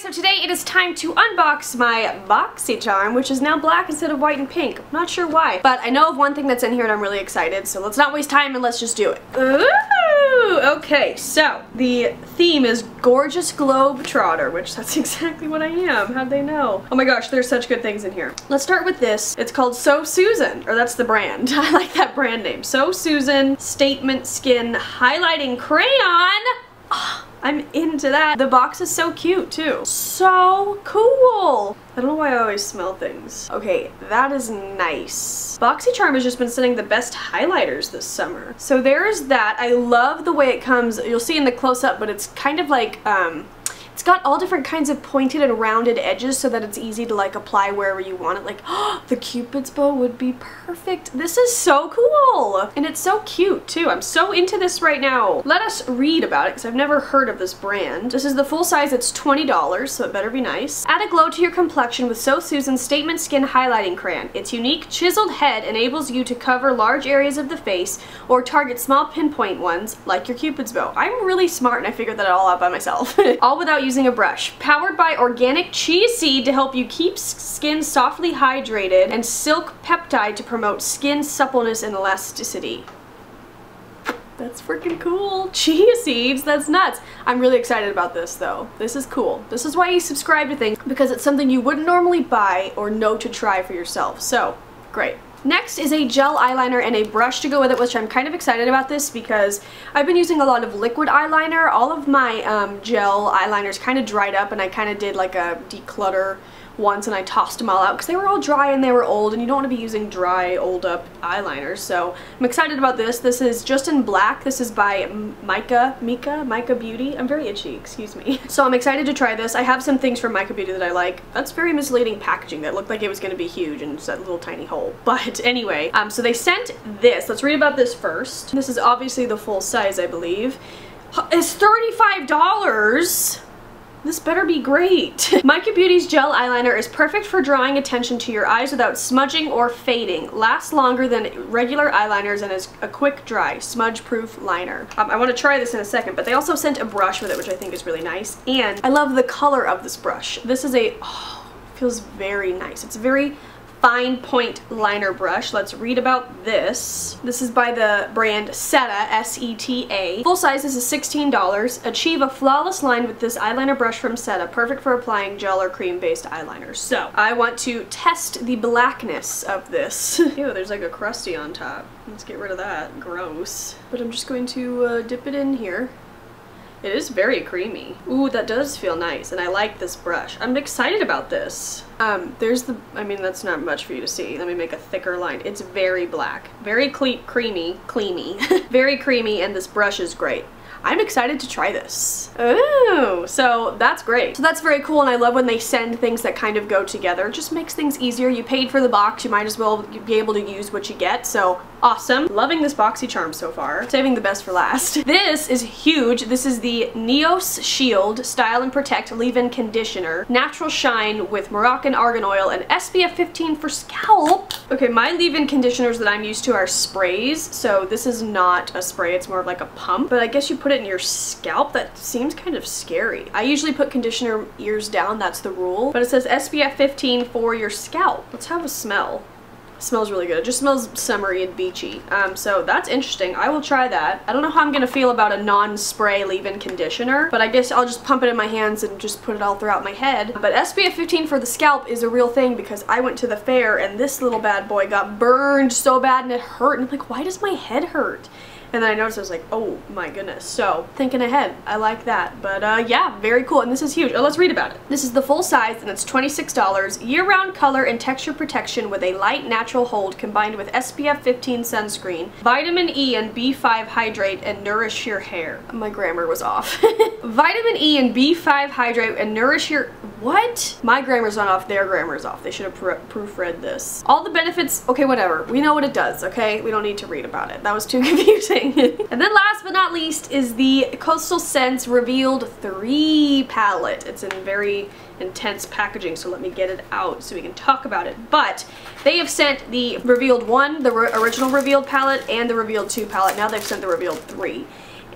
so today it is time to unbox my BoxyCharm, which is now black instead of white and pink. I'm not sure why, but I know of one thing that's in here and I'm really excited, so let's not waste time and let's just do it. Ooh, okay, so the theme is Gorgeous Globe Trotter, which that's exactly what I am. How'd they know? Oh my gosh, there's such good things in here. Let's start with this. It's called So Susan, or that's the brand. I like that brand name. So Susan Statement Skin Highlighting Crayon. I'm into that. The box is so cute too. So cool. I don't know why I always smell things. Okay, that is nice. BoxyCharm has just been sending the best highlighters this summer. So there's that. I love the way it comes. You'll see in the close-up, but it's kind of like, um, it's got all different kinds of pointed and rounded edges so that it's easy to like apply wherever you want it. Like, oh, the cupid's bow would be perfect. This is so cool. And it's so cute too. I'm so into this right now. Let us read about it because I've never heard of this brand. This is the full size. It's $20, so it better be nice. Add a glow to your complexion with So Susan's Statement Skin Highlighting Crayon. Its unique chiseled head enables you to cover large areas of the face or target small pinpoint ones like your cupid's bow. I'm really smart and I figured that all out by myself. all without using using a brush. Powered by organic chia seed to help you keep skin softly hydrated and silk peptide to promote skin suppleness and elasticity. That's freaking cool. Chia seeds, that's nuts. I'm really excited about this though. This is cool. This is why you subscribe to things because it's something you wouldn't normally buy or know to try for yourself. So, great. Next is a gel eyeliner and a brush to go with it, which I'm kind of excited about this because I've been using a lot of liquid eyeliner. All of my um, gel eyeliners kind of dried up and I kind of did like a declutter once and I tossed them all out because they were all dry and they were old and you don't want to be using dry, old up eyeliners. So I'm excited about this. This is just in black. This is by Mica, Mika, Mica Beauty. I'm very itchy, excuse me. So I'm excited to try this. I have some things from Mica Beauty that I like. That's very misleading packaging. That looked like it was going to be huge and it's that little tiny hole. But anyway, um, so they sent this. Let's read about this first. This is obviously the full size, I believe. It's $35! This better be great. Mica Beauty's gel eyeliner is perfect for drawing attention to your eyes without smudging or fading. Lasts longer than regular eyeliners and is a quick dry, smudge-proof liner. Um, I want to try this in a second, but they also sent a brush with it, which I think is really nice. And I love the color of this brush. This is a, oh, feels very nice. It's very fine point liner brush. Let's read about this. This is by the brand Seta, S-E-T-A. Full size is $16. Achieve a flawless line with this eyeliner brush from Seta, perfect for applying gel or cream-based eyeliners. So, I want to test the blackness of this. Ew, there's like a crusty on top. Let's get rid of that. Gross. But I'm just going to uh, dip it in here. It is very creamy. Ooh, that does feel nice, and I like this brush. I'm excited about this. Um, there's the, I mean, that's not much for you to see. Let me make a thicker line. It's very black. Very cle creamy, creamy, very creamy, and this brush is great. I'm excited to try this. Ooh, so that's great. So that's very cool and I love when they send things that kind of go together. It just makes things easier. You paid for the box, you might as well be able to use what you get. So awesome. Loving this BoxyCharm so far. Saving the best for last. This is huge. This is the Neos Shield Style and Protect Leave-In Conditioner. Natural shine with Moroccan argan oil and SPF 15 for scalp. Okay, my leave-in conditioners that I'm used to are sprays. So this is not a spray. It's more of like a pump. But I guess you put it in your scalp. That seems kind of scary. I usually put conditioner ears down. That's the rule. But it says SPF 15 for your scalp. Let's have a smell smells really good. It just smells summery and beachy. Um, so that's interesting. I will try that. I don't know how I'm going to feel about a non-spray leave-in conditioner, but I guess I'll just pump it in my hands and just put it all throughout my head. But SPF 15 for the scalp is a real thing because I went to the fair and this little bad boy got burned so bad and it hurt. And I'm like, why does my head hurt? And then I noticed I was like, oh my goodness. So thinking ahead, I like that. But uh, yeah, very cool. And this is huge. Oh, let's read about it. This is the full size and it's $26. Year-round color and texture protection with a light natural hold combined with SPF 15 sunscreen, vitamin E and B5 hydrate and nourish your hair. My grammar was off. vitamin E and B5 hydrate and nourish your what? My grammar's not off, their grammar's off. They should have pr proofread this. All the benefits, okay, whatever. We know what it does, okay? We don't need to read about it. That was too confusing. and then last but not least is the Coastal Scents Revealed 3 palette. It's in very intense packaging, so let me get it out so we can talk about it. But they have sent the Revealed 1, the original Revealed palette, and the Revealed 2 palette. Now they've sent the Revealed 3.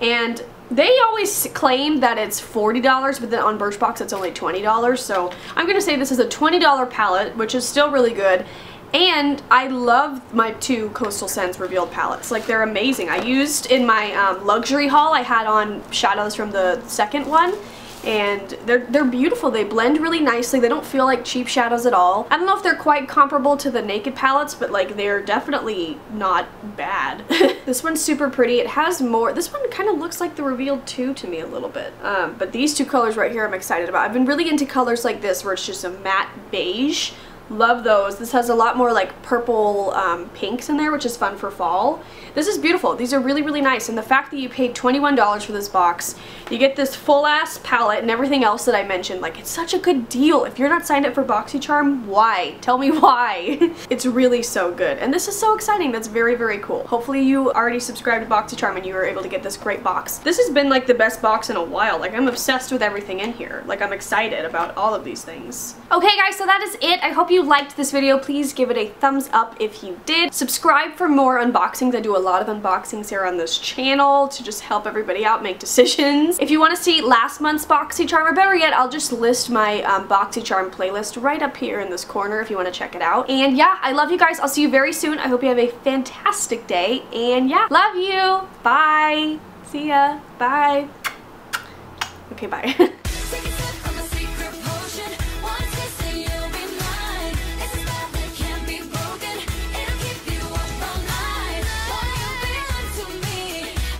And they always claim that it's $40, but then on Birchbox it's only $20, so I'm going to say this is a $20 palette, which is still really good. And I love my two Coastal Scents revealed palettes. Like, they're amazing. I used in my um, luxury haul, I had on shadows from the second one, and they're, they're beautiful. They blend really nicely. They don't feel like cheap shadows at all. I don't know if they're quite comparable to the Naked palettes, but like they're definitely not bad. this one's super pretty. It has more, this one kind of looks like the Revealed 2 to me a little bit. Um, but these two colors right here I'm excited about. I've been really into colors like this where it's just a matte beige Love those. This has a lot more like purple um, pinks in there, which is fun for fall. This is beautiful. These are really, really nice. And the fact that you paid $21 for this box, you get this full-ass palette and everything else that I mentioned. Like, it's such a good deal. If you're not signed up for BoxyCharm, why? Tell me why. it's really so good. And this is so exciting. That's very, very cool. Hopefully you already subscribed to BoxyCharm and you were able to get this great box. This has been like the best box in a while. Like, I'm obsessed with everything in here. Like, I'm excited about all of these things. Okay, guys, so that is it. I hope you you liked this video, please give it a thumbs up if you did. Subscribe for more unboxings. I do a lot of unboxings here on this channel to just help everybody out make decisions. If you want to see last month's BoxyCharm, or better yet, I'll just list my um, BoxyCharm playlist right up here in this corner if you want to check it out. And yeah, I love you guys. I'll see you very soon. I hope you have a fantastic day. And yeah, love you. Bye. See ya. Bye. Okay, bye.